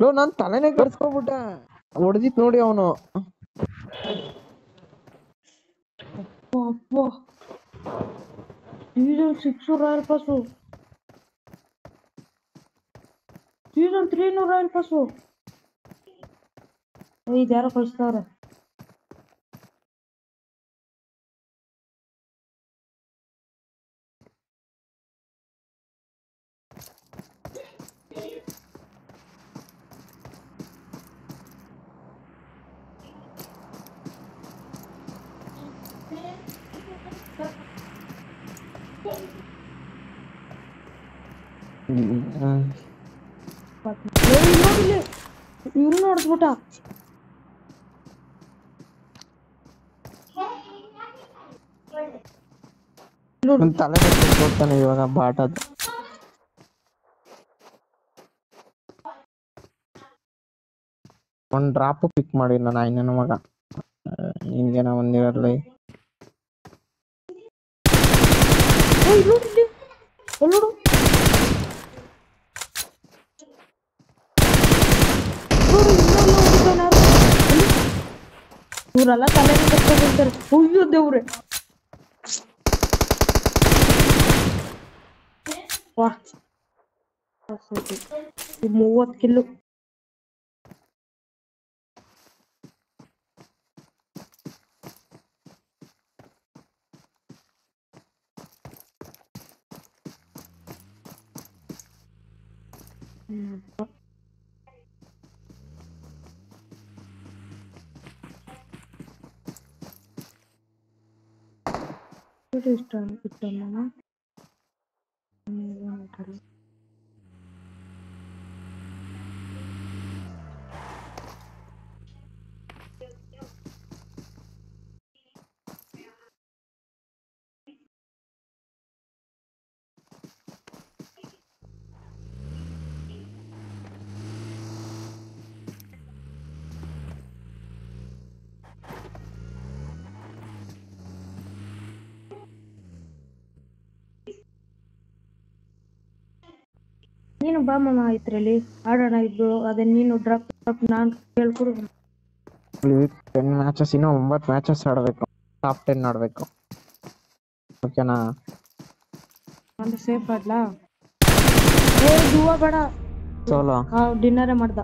Low ನಾನ್ ತಲೆನೇ ಕರ್ಸ್ಕೊಬಿಟ್ಟ ಹೊಡೆದಿತ್ ನೋಡಿ ಅವನು ಅಪ್ಪ season six royal pass season ತ್ರೀನು royal pass ಇದು ಯಾರೋ ಕಳಿಸ್ತಾವ್ರೆ ಇವ್ರು ನೋಡಿಸ್ಬಿಟ್ಟ ನನ್ ತಲೆ ಕೊಡ್ತಾನೆ ಇವಾಗ ಬಾಟದ್ ಒಂದ್ ಡ್ರಾಪ್ ಪಿಕ್ ಮಾಡಿ ನಾನು ಇನ್ನೇನು ಮಗ. ನಿನ್ಗೇನ ಒಂದಿರಲಿ ಏಯ್ ನೋಡಿಲ್ಲಿ ಅಲ್ಲಿ ನೋಡು 음. 소리 있잖아. 있잖아. 음, 이거는 다른. ನೀನು ಬಾ ಮಮ್ಮ ಇದ್ರಲ್ಲಿ ಆಡೋಣ ಇದ್ದು ಅದೇ ನೀನು ಡ್ರಾಪ್ ಡ್ರಾಪ್ ನಾನು ಕೇಳ್ಕೊಡು. ಟೆನ್ ಮ್ಯಾಚಸ್ ಇನ್ನೂ ಒಂಬತ್ತು ಮ್ಯಾಚಸ್ ಆಡಬೇಕು. ಟಾಪ್ ಟೆನ್ ಆಡಬೇಕು. ಓಕೆನಾ ಒಂದು ಸೇಫ್ ಆಡ್ಲಾ? ಏ ದೂವ ಬೇಡ. ಸೋಲೋ ಡಿನ್ನರೇ ಮಾಡ್ದ.